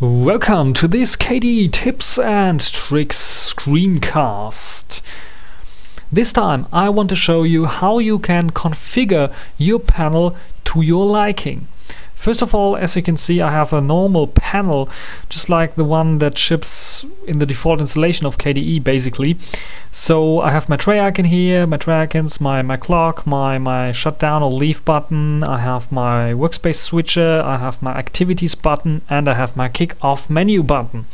Welcome to this KDE Tips and Tricks screencast. This time I want to show you how you can configure your panel to your liking. First of all, as you can see, I have a normal panel, just like the one that ships in the default installation of KDE, basically. So I have my tray icon here, my tray icons, my, my clock, my, my shutdown or leave button, I have my workspace switcher, I have my activities button, and I have my Kickoff menu button.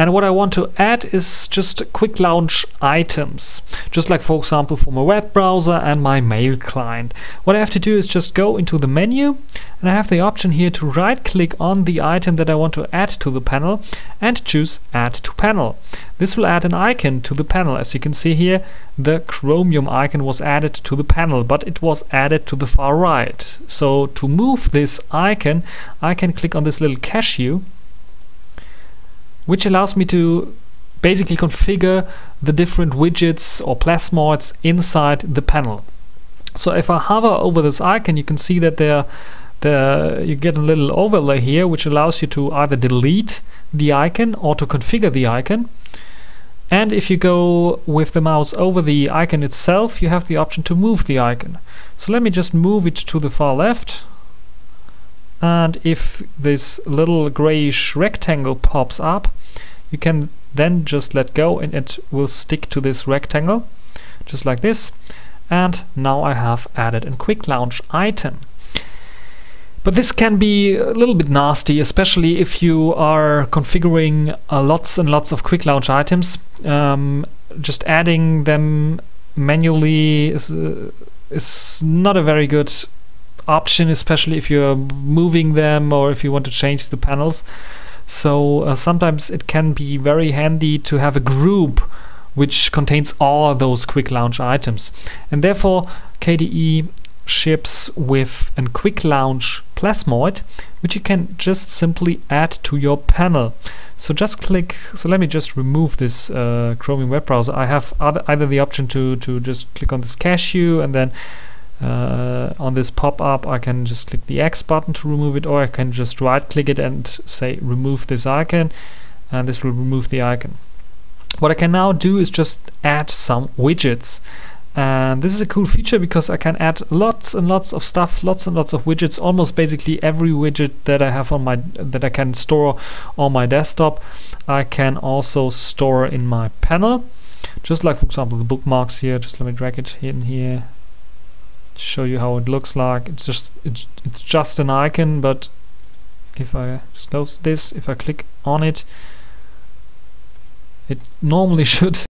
And what I want to add is just quick launch items, just like for example for my web browser and my mail client. What I have to do is just go into the menu and I have the option here to right click on the item that I want to add to the panel and choose add to panel. This will add an icon to the panel. As you can see here, the Chromium icon was added to the panel, but it was added to the far right. So to move this icon, I can click on this little cashew which allows me to basically configure the different widgets or plasmoids inside the panel. So if I hover over this icon, you can see that there the you get a little overlay here which allows you to either delete the icon or to configure the icon. And if you go with the mouse over the icon itself, you have the option to move the icon. So let me just move it to the far left and if this little grayish rectangle pops up you can then just let go and it will stick to this rectangle just like this and now I have added a quick launch item but this can be a little bit nasty, especially if you are configuring uh, lots and lots of quick launch items. Um, just adding them manually is, uh, is not a very good option, especially if you're moving them or if you want to change the panels. So uh, sometimes it can be very handy to have a group which contains all those quick launch items. And therefore KDE ships with a quick launch plasmoid which you can just simply add to your panel. So just click, so let me just remove this uh, Chromium web browser. I have other, either the option to, to just click on this cashew and then uh, on this pop-up I can just click the X button to remove it or I can just right click it and say remove this icon and this will remove the icon. What I can now do is just add some widgets. And this is a cool feature because I can add lots and lots of stuff, lots and lots of widgets, almost basically every widget that I have on my that I can store on my desktop I can also store in my panel. Just like for example the bookmarks here just let me drag it in here show you how it looks like. It's just it's, it's just an icon but if I close this if I click on it it normally should